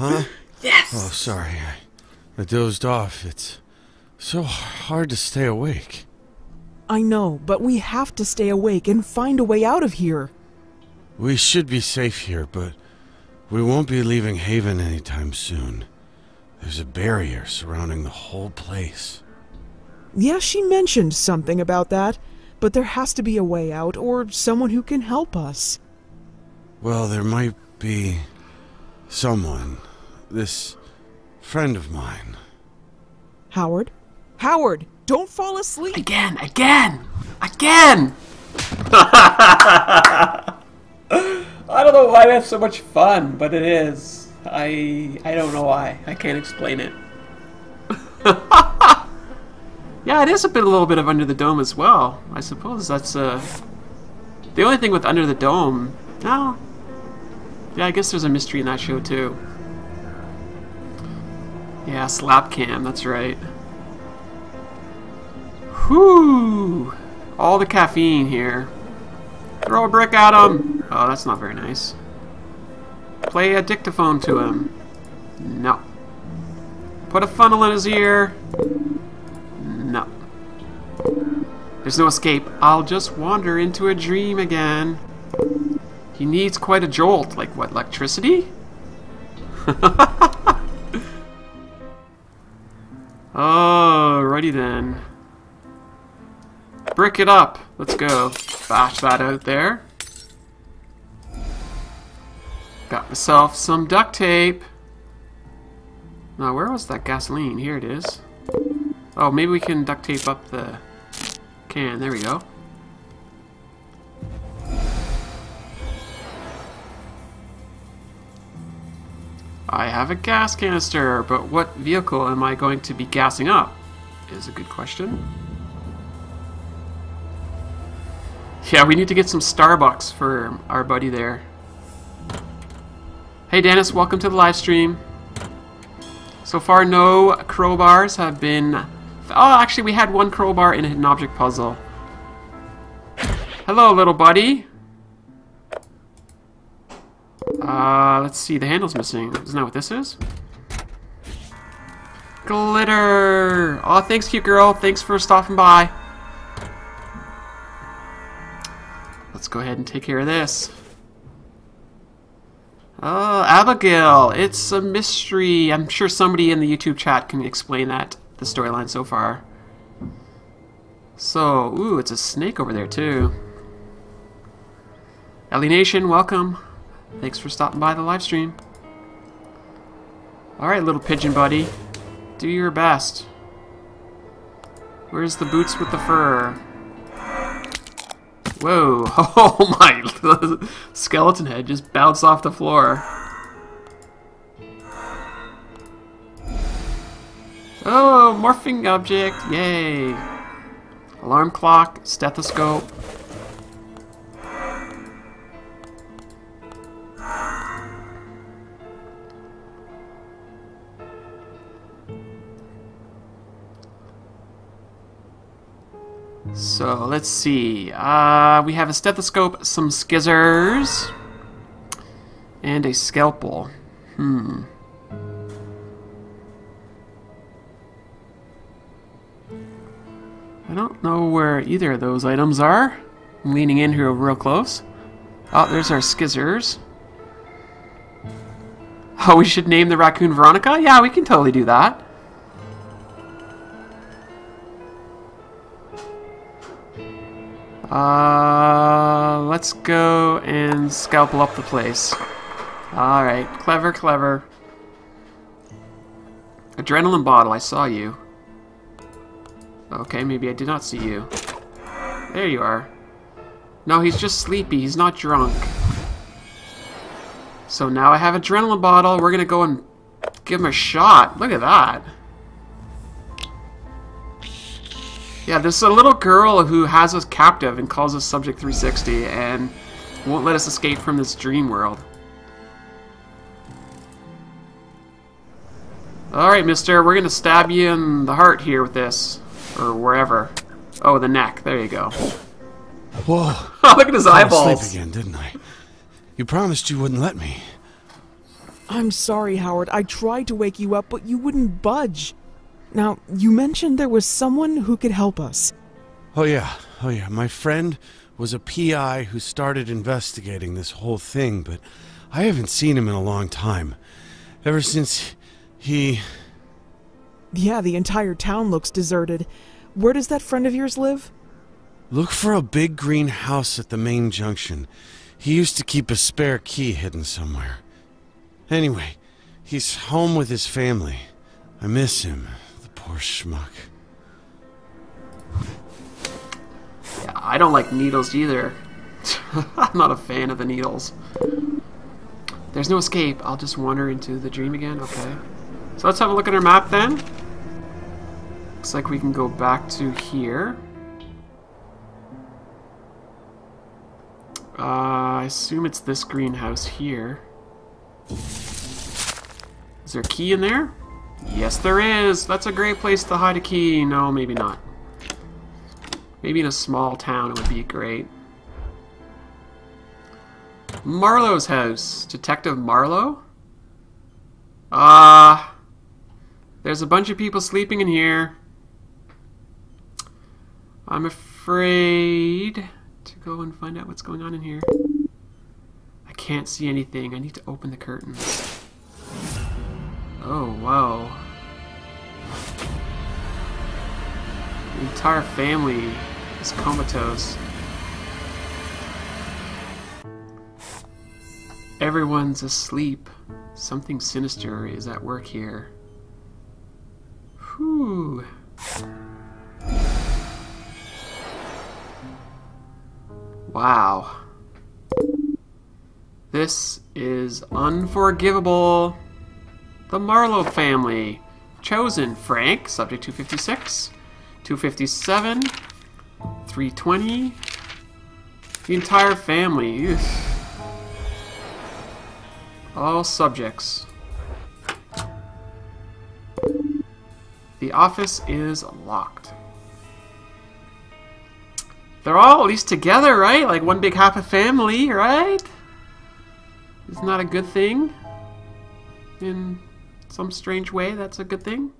Huh? Yes! Oh, sorry. I, I dozed off. It's so hard to stay awake. I know, but we have to stay awake and find a way out of here. We should be safe here, but we won't be leaving Haven anytime soon. There's a barrier surrounding the whole place. Yeah, she mentioned something about that, but there has to be a way out or someone who can help us. Well, there might be someone. This friend of mine. Howard? Howard, don't fall asleep! Again, again, again! I don't know why we have so much fun, but it is. I I don't know why. I can't explain it. yeah, it is a bit a little bit of Under the Dome as well. I suppose that's uh the only thing with Under the Dome. No. Yeah, I guess there's a mystery in that show too. Yeah, slap cam, that's right. Whew! All the caffeine here. Throw a brick at him! Oh, that's not very nice. Play a dictaphone to him. No. Put a funnel in his ear. No. There's no escape. I'll just wander into a dream again. He needs quite a jolt. Like what, electricity? Alrighty then. Brick it up. Let's go. Bash that out there. Got myself some duct tape. Now, where was that gasoline? Here it is. Oh, maybe we can duct tape up the can. There we go. Have a gas canister, but what vehicle am I going to be gassing up? Is a good question. Yeah, we need to get some Starbucks for our buddy there. Hey Dennis, welcome to the live stream. So far, no crowbars have been... Oh, actually, we had one crowbar in a hidden object puzzle. Hello, little buddy. Uh, let's see, the handle's missing. Isn't that what this is? Glitter! Oh, thanks, cute girl. Thanks for stopping by. Let's go ahead and take care of this. Oh, Abigail! It's a mystery. I'm sure somebody in the YouTube chat can explain that, the storyline so far. So, ooh, it's a snake over there, too. Ellie Nation, welcome. Thanks for stopping by the live stream. Alright, little pigeon buddy. Do your best. Where's the boots with the fur? Whoa. Oh my. skeleton head just bounced off the floor. Oh, morphing object. Yay. Alarm clock, stethoscope. So let's see. Uh, we have a stethoscope, some skizzers, and a scalpel. Hmm. I don't know where either of those items are. I'm leaning in here real close. Oh, there's our skizzers. Oh, we should name the raccoon Veronica? Yeah, we can totally do that. Let's go and scalpel up the place. Alright, clever, clever. Adrenaline bottle, I saw you. Okay, maybe I did not see you. There you are. No, he's just sleepy, he's not drunk. So now I have adrenaline bottle, we're gonna go and give him a shot. Look at that. Yeah, there's a little girl who has us captive and calls us Subject 360 and won't let us escape from this dream world. Alright, mister, we're gonna stab you in the heart here with this. Or wherever. Oh, the neck. There you go. Whoa. Look at his Fell eyeballs. asleep again, didn't I? You promised you wouldn't let me. I'm sorry, Howard. I tried to wake you up, but you wouldn't budge. Now, you mentioned there was someone who could help us. Oh, yeah. Oh, yeah. My friend was a PI who started investigating this whole thing, but I haven't seen him in a long time. Ever since he. Yeah, the entire town looks deserted. Where does that friend of yours live? Look for a big green house at the main junction. He used to keep a spare key hidden somewhere. Anyway, he's home with his family. I miss him, poor schmuck. Yeah, I don't like needles either. I'm not a fan of the needles. There's no escape. I'll just wander into the dream again. Okay. So let's have a look at our map then. Looks like we can go back to here. Uh, I assume it's this greenhouse here. Is there a key in there? Yes, there is. That's a great place to hide a key. No, maybe not. Maybe in a small town it would be great. Marlowe's house. Detective Marlowe? Ah. Uh, there's a bunch of people sleeping in here. I'm afraid to go and find out what's going on in here. I can't see anything. I need to open the curtains. Oh, wow. The entire family is comatose. Everyone's asleep. Something sinister is at work here. Whew. Wow. This is unforgivable. The Marlowe family. Chosen Frank, subject 256, 257, 320. The entire family. Ugh. All subjects. The office is locked. They're all at least together, right? Like one big happy family, right? Isn't that a good thing? In some strange way, that's a good thing?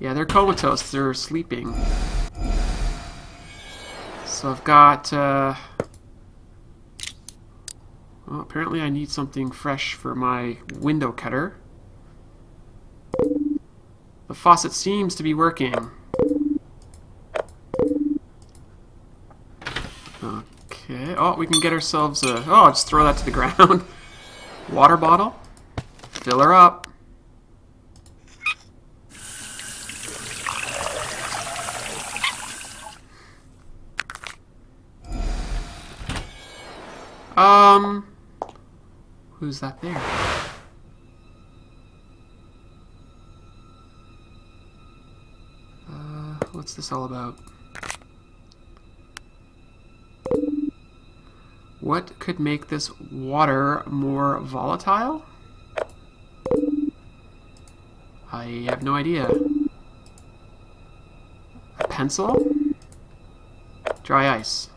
Yeah, they're comatose. They're sleeping. So I've got... Uh, well, apparently I need something fresh for my window cutter. The faucet seems to be working. Okay. Oh, we can get ourselves a... Oh, just throw that to the ground. Water bottle. Fill her up. Um... Who's that there? Uh, what's this all about? What could make this water more volatile? I have no idea. A pencil? Dry ice.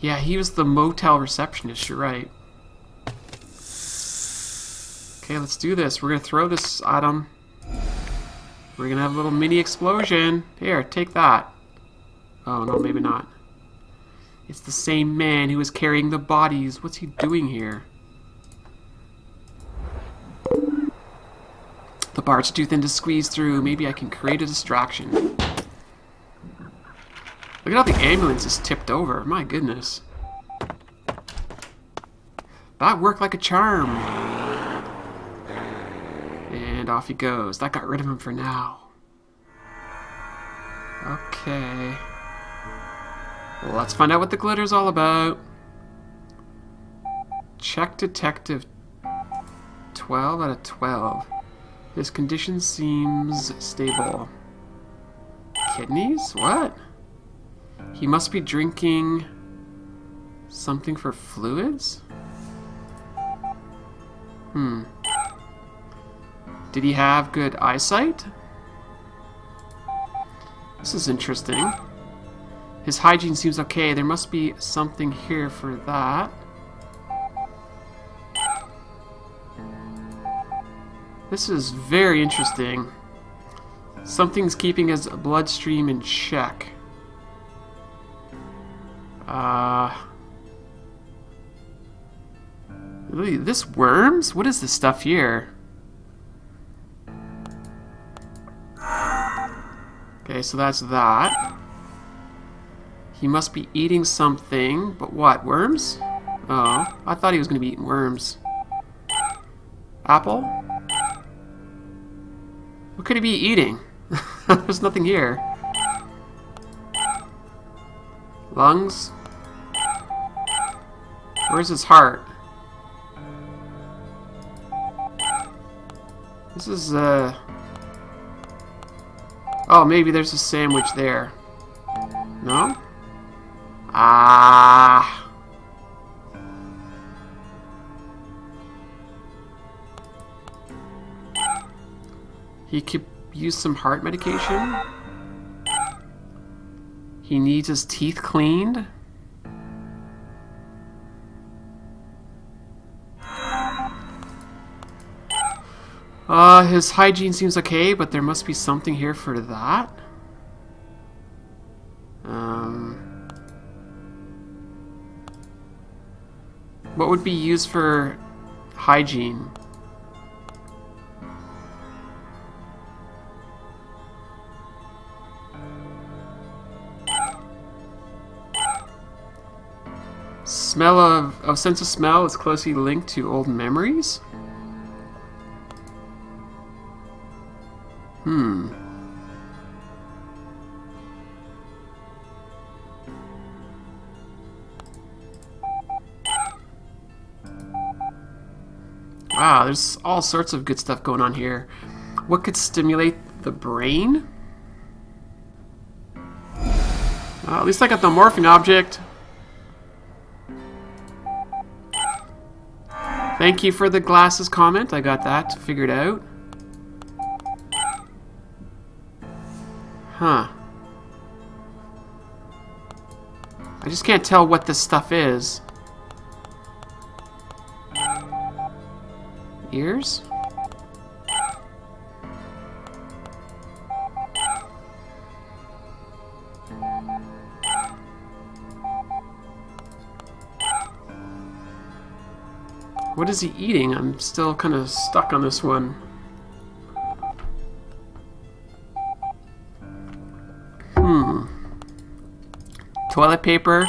Yeah, he was the motel receptionist, you're right. Okay, let's do this. We're gonna throw this at him. We're gonna have a little mini explosion. Here, take that. Oh, no, maybe not. It's the same man who was carrying the bodies. What's he doing here? Bar's too thin to squeeze through. Maybe I can create a distraction. Look at how the ambulance is tipped over. My goodness. That worked like a charm. And off he goes. That got rid of him for now. Okay. Well, let's find out what the glitter's all about. Check detective 12 out of 12. His condition seems stable. Kidneys? What? He must be drinking something for fluids? Hmm. Did he have good eyesight? This is interesting. His hygiene seems okay. There must be something here for that. This is very interesting. Something's keeping his bloodstream in check. Uh... This worms? What is this stuff here? Okay, so that's that. He must be eating something, but what, worms? Oh, I thought he was going to be eating worms. Apple? What could he be eating? There's nothing here. Lungs? Where's his heart? This is, uh... Oh, maybe there's a sandwich there. No? Ah... He could use some heart medication. He needs his teeth cleaned. Uh, his hygiene seems okay, but there must be something here for that. Um, what would be used for hygiene? Smell of, of sense of smell is closely linked to old memories? Hmm. Wow, there's all sorts of good stuff going on here. What could stimulate the brain? Uh, at least I got the morphing object. Thank you for the glasses comment. I got that figured out. Huh. I just can't tell what this stuff is. Ears? What is he eating? I'm still kind of stuck on this one. Hmm. Toilet paper.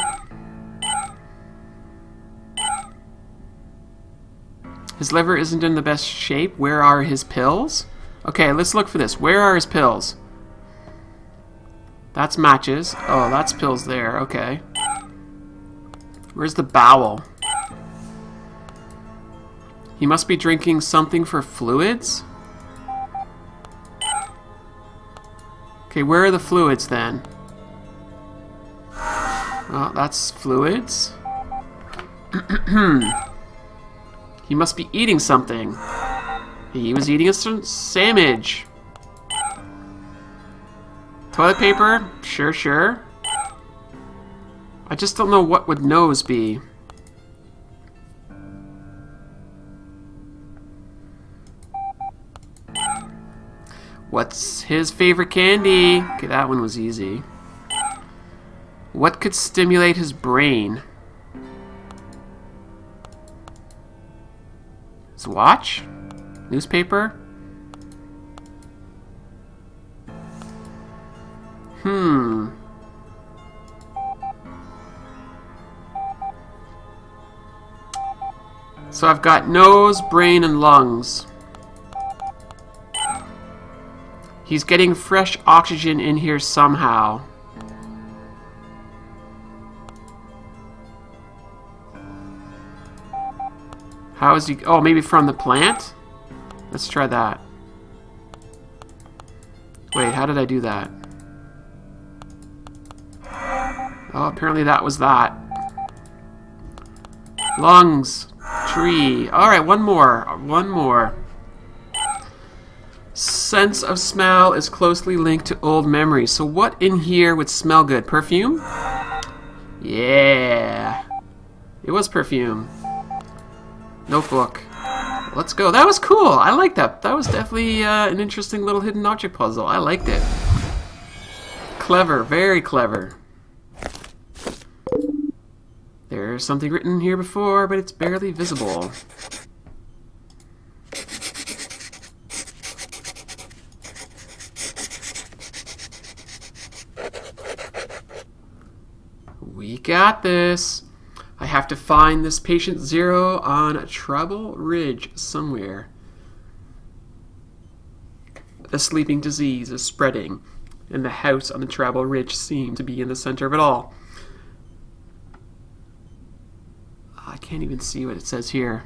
His liver isn't in the best shape. Where are his pills? Okay, let's look for this. Where are his pills? That's matches. Oh, that's pills there. Okay. Where's the bowel? He must be drinking something for fluids? Okay, where are the fluids then? Oh, that's fluids. he must be eating something. He was eating a sandwich. Toilet paper? Sure, sure. I just don't know what would nose be. What's his favorite candy? Okay, that one was easy. What could stimulate his brain? His watch? Newspaper? Hmm. So I've got nose, brain, and lungs. He's getting fresh oxygen in here somehow. How is he... Oh, maybe from the plant? Let's try that. Wait, how did I do that? Oh, apparently that was that. Lungs. Tree. Alright, one more. One more. Sense of smell is closely linked to old memories. So what in here would smell good? Perfume? Yeah. It was perfume. Notebook. Let's go. That was cool. I like that. That was definitely uh, an interesting little hidden object puzzle. I liked it. Clever. Very clever. There's something written here before, but it's barely visible. Got this. I have to find this patient zero on a Treble Ridge somewhere. The sleeping disease is spreading, and the house on the Treble Ridge seemed to be in the center of it all. I can't even see what it says here.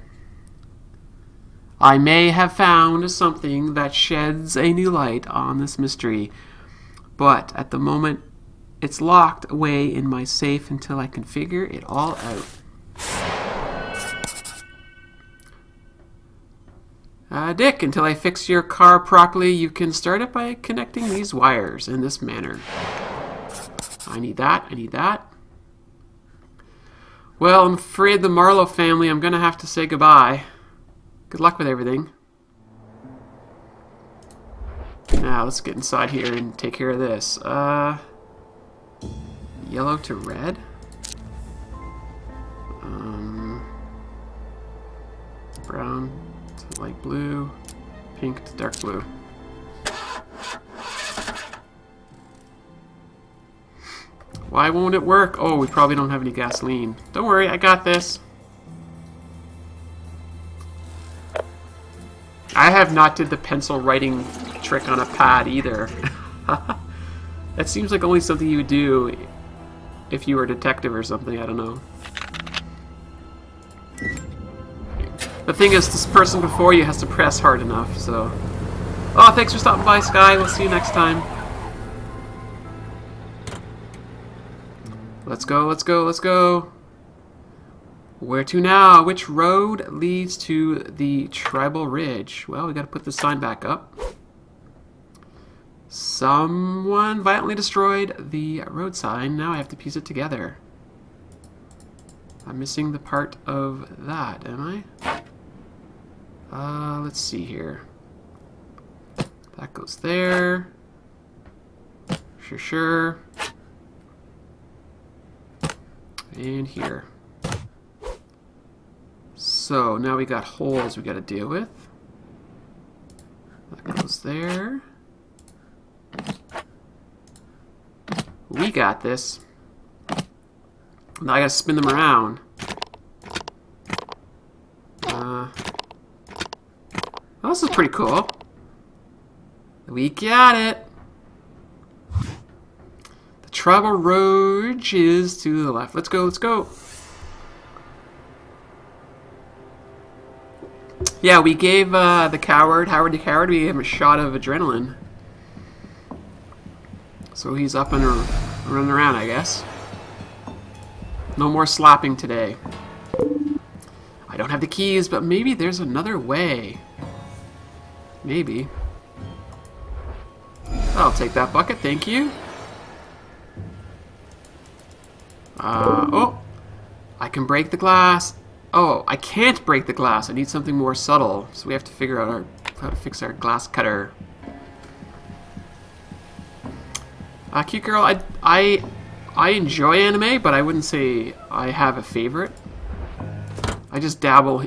I may have found something that sheds a new light on this mystery, but at the moment it's locked away in my safe until I can figure it all out. Uh, Dick, until I fix your car properly, you can start it by connecting these wires in this manner. I need that, I need that. Well, I'm afraid the Marlowe family, I'm going to have to say goodbye. Good luck with everything. Now, let's get inside here and take care of this. Uh, yellow to red? Um, brown to light blue. Pink to dark blue. Why won't it work? Oh, we probably don't have any gasoline. Don't worry, I got this. I have not did the pencil writing trick on a pad either. that seems like only something you would do if you were a detective or something, I don't know. The thing is, this person before you has to press hard enough, so... Oh, thanks for stopping by, Sky. We'll see you next time. Let's go, let's go, let's go. Where to now? Which road leads to the Tribal Ridge? Well, we gotta put the sign back up. Someone violently destroyed the road sign. Now I have to piece it together. I'm missing the part of that, am I? Uh, let's see here. That goes there. Sure, sure. And here. So now we got holes we got to deal with. That goes there. We got this. Now I gotta spin them around. Uh, well, this is pretty cool. We got it. The Tribal Road is to the left. Let's go, let's go. Yeah, we gave uh, the coward, Howard the Coward, we gave him a shot of adrenaline. So he's up and running around, I guess. No more slapping today. I don't have the keys, but maybe there's another way. Maybe. I'll take that bucket, thank you. Uh, oh! I can break the glass. Oh, I can't break the glass. I need something more subtle. So we have to figure out our, how to fix our glass cutter. Uh, cute girl, I, I, I enjoy anime, but I wouldn't say I have a favorite. I just dabble